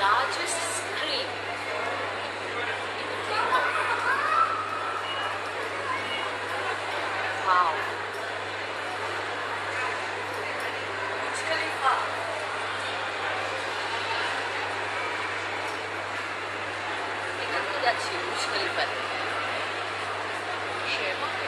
largest screen Wow. It's really fun. Because that's huge, really fun. Shema.